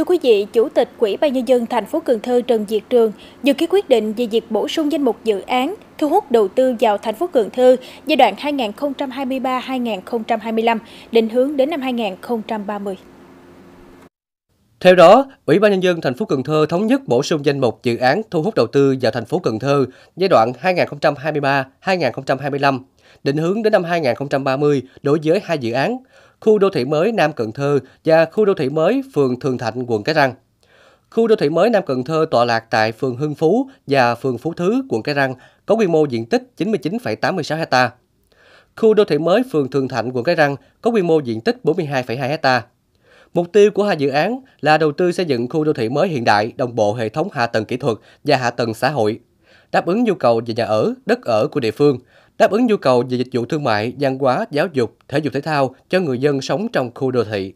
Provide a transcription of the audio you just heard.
Thưa quý vị, Chủ tịch Quỹ ban nhân dân thành phố Cần Thơ Trần Diệt Trường vừa ký quyết định về việc bổ sung danh mục dự án thu hút đầu tư vào thành phố Cần Thơ giai đoạn 2023-2025, định hướng đến năm 2030. Theo đó, Ủy ban nhân dân thành phố Cần Thơ thống nhất bổ sung danh mục dự án thu hút đầu tư vào thành phố Cần Thơ giai đoạn 2023-2025, định hướng đến năm 2030 đối với hai dự án khu đô thị mới Nam Cần Thơ và khu đô thị mới phường Thường Thạnh, quận Cái Răng. Khu đô thị mới Nam Cần Thơ tọa lạc tại phường Hưng Phú và phường Phú Thứ, quận Cái Răng, có quy mô diện tích 99,86 ha. Khu đô thị mới phường Thường Thạnh, quận Cái Răng có quy mô diện tích 42,2 ha. Mục tiêu của hai dự án là đầu tư xây dựng khu đô thị mới hiện đại, đồng bộ hệ thống hạ tầng kỹ thuật và hạ tầng xã hội, đáp ứng nhu cầu về nhà ở, đất ở của địa phương, đáp ứng nhu cầu về dịch vụ thương mại, văn hóa, giáo dục, thể dục thể thao cho người dân sống trong khu đô thị.